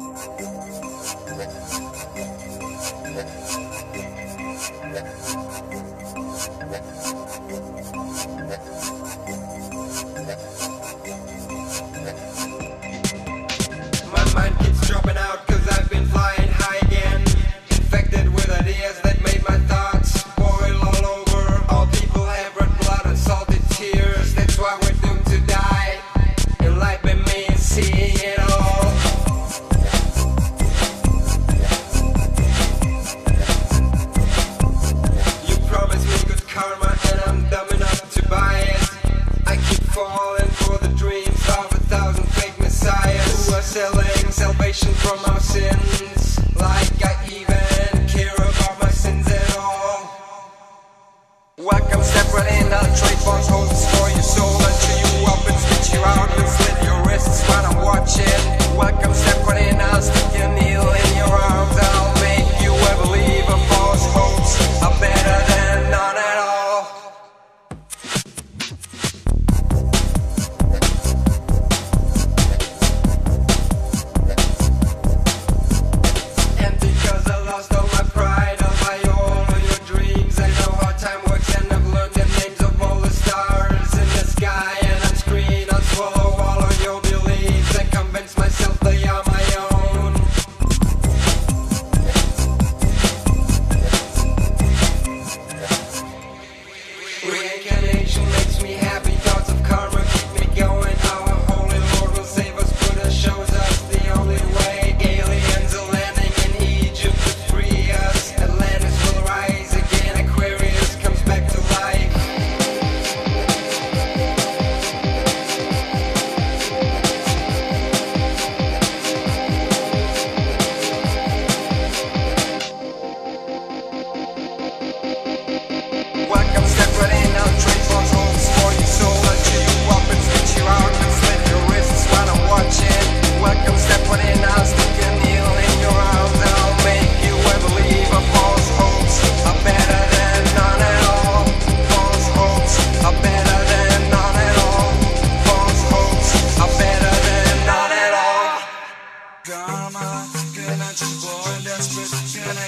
Thank you. fall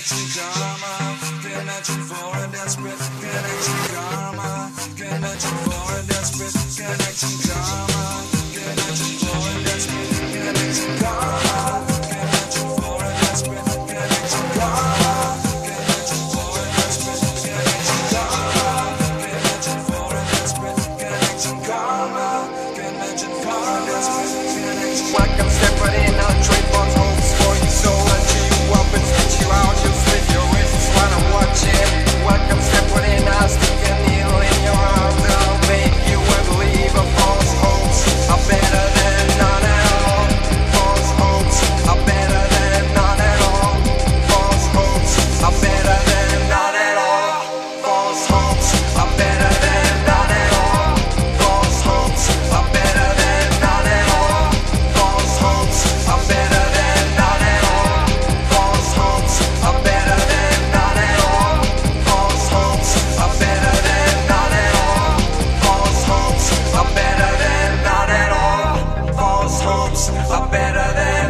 connection karma, connection for a desperate, connection karma, connection for a desperate, connection karma, connection for a desperate, connection karma. Like I'm separate and I'm are better than